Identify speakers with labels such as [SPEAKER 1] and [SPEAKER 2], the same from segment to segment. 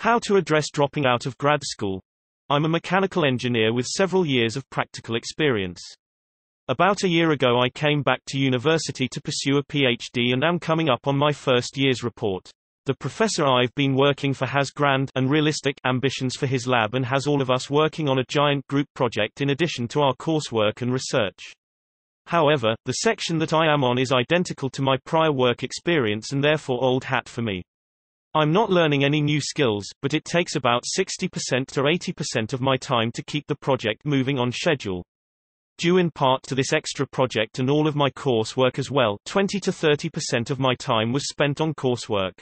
[SPEAKER 1] How to address dropping out of grad school. I'm a mechanical engineer with several years of practical experience. About a year ago I came back to university to pursue a PhD and am coming up on my first year's report. The professor I've been working for has grand and realistic ambitions for his lab and has all of us working on a giant group project in addition to our coursework and research. However, the section that I am on is identical to my prior work experience and therefore old hat for me. I'm not learning any new skills, but it takes about 60% to 80% of my time to keep the project moving on schedule. Due in part to this extra project and all of my coursework as well, 20 to 30% of my time was spent on coursework.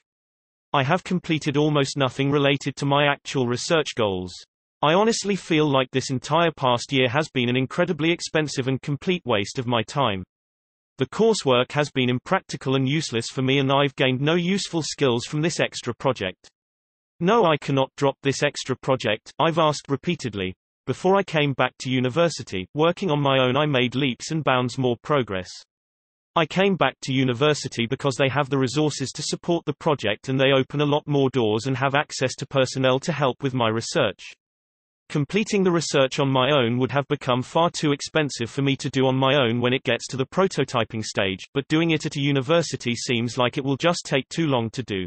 [SPEAKER 1] I have completed almost nothing related to my actual research goals. I honestly feel like this entire past year has been an incredibly expensive and complete waste of my time. The coursework has been impractical and useless for me and I've gained no useful skills from this extra project. No I cannot drop this extra project, I've asked repeatedly. Before I came back to university, working on my own I made leaps and bounds more progress. I came back to university because they have the resources to support the project and they open a lot more doors and have access to personnel to help with my research. Completing the research on my own would have become far too expensive for me to do on my own when it gets to the prototyping stage, but doing it at a university seems like it will just take too long to do.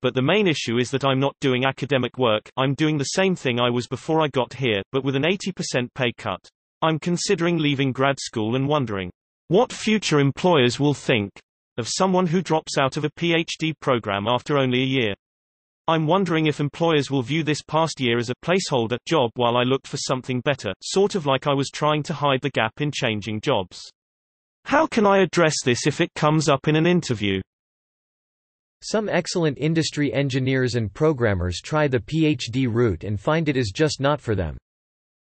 [SPEAKER 1] But the main issue is that I'm not doing academic work, I'm doing the same thing I was before I got here, but with an 80% pay cut. I'm considering leaving grad school and wondering, what future employers will think of someone who drops out of a PhD program after only a year. I'm wondering if employers will view this past year as a placeholder job while I looked for something better, sort of like I was trying to hide the gap in changing jobs. How can I address this if it comes up in an interview?
[SPEAKER 2] Some excellent industry engineers and programmers try the PhD route and find it is just not for them.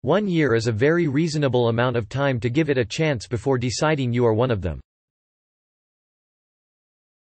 [SPEAKER 2] One year is a very reasonable amount of time to give it a chance before deciding you are one of them.